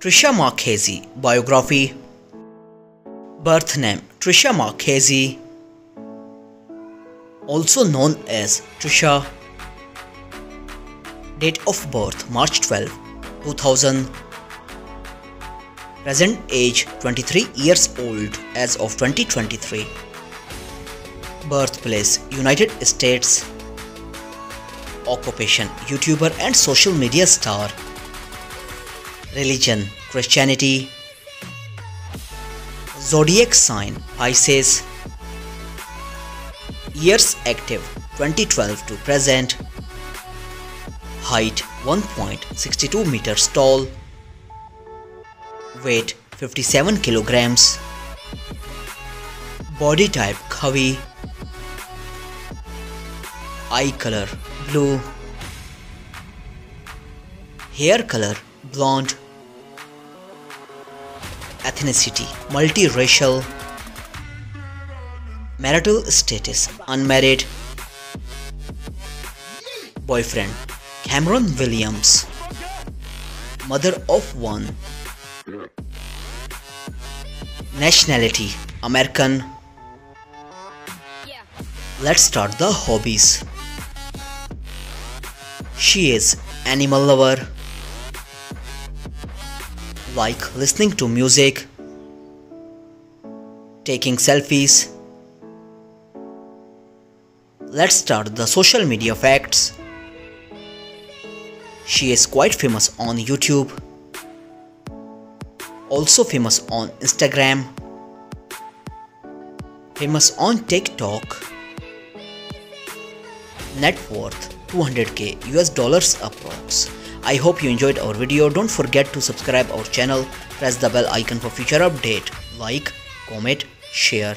Tricia Marchese Biography. Birth name Tricia Marchese Also known as Tricia. Date of birth March 12, 2000 Present age 23 years old as of 2023 Birthplace United States. Occupation YouTuber and social media star Religion Christianity. Zodiac sign Pisces. Years active 2012 to present. Height 1.62 meters tall. Weight 57 kilograms. Body type Khavi Eye color blue. Hair color blonde ethnicity multiracial marital status unmarried boyfriend cameron williams mother of one nationality american. Let's start the hobbies. She is animal lover like listening to music, taking selfies. Let's start the social media facts. She is quite famous on YouTube, also famous on Instagram, famous on TikTok. Net worth 200k US dollars approx. I hope you enjoyed our video. Don't forget to subscribe our channel. Press the bell icon for future update. Like, comment, share.